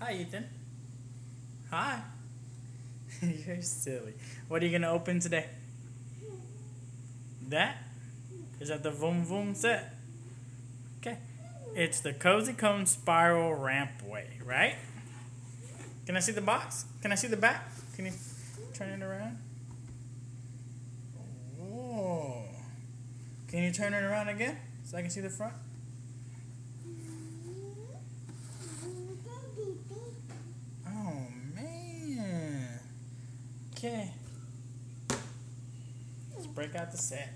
Hi, Ethan. Hi. You're silly. What are you going to open today? That? Is that the Vroom Vroom set? Okay. It's the Cozy Cone Spiral Rampway, right? Can I see the box? Can I see the back? Can you turn it around? Oh. Can you turn it around again so I can see the front? Okay. Let's break out the set.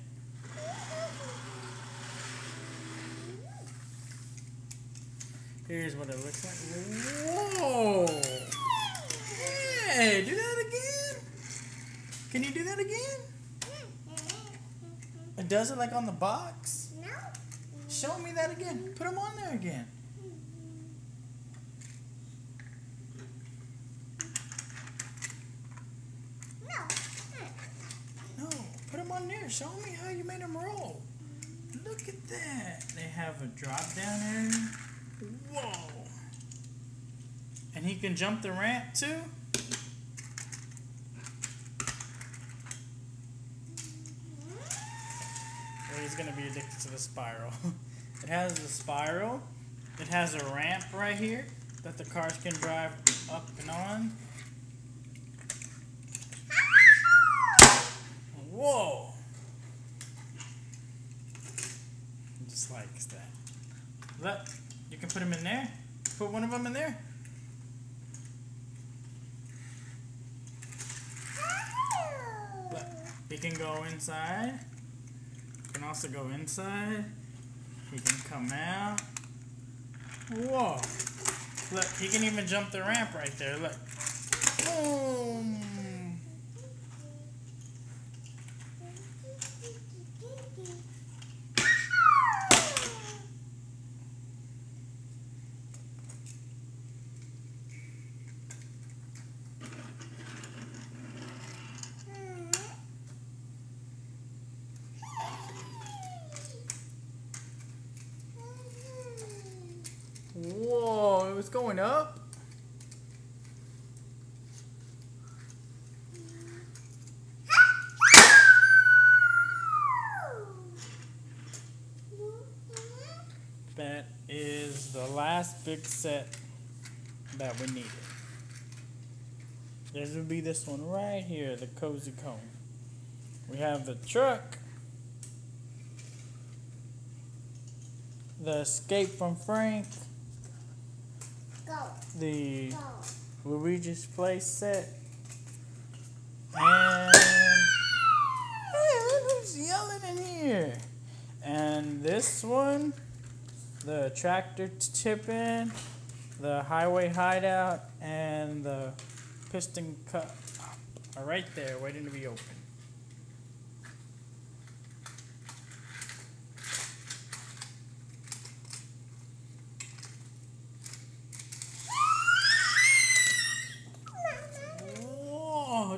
Here's what it looks like. Whoa! Hey, do that again. Can you do that again? It does it like on the box? No. Show me that again. Put them on there again. No. No, put them on Show me how you made them roll. Look at that. They have a drop down area. Whoa. And he can jump the ramp too? He's going to be addicted to the spiral. it has a spiral. It has a ramp right here that the cars can drive up and on. Whoa! He just likes that. Look, you can put him in there. Put one of them in there. Look, he can go inside. He can also go inside. He can come out. Whoa! Look, he can even jump the ramp right there. Look. Boom! Whoa, it was going up? That is the last big set that we needed. This would be this one right here, the Cozy Cone. We have the truck, the Escape from Frank. The. Luigi's Place set, and hey, look who's yelling in here. And this one, the tractor tipping, the highway hideout, and the piston cup are right there waiting to be opened.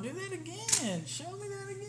do that again. Show me that again.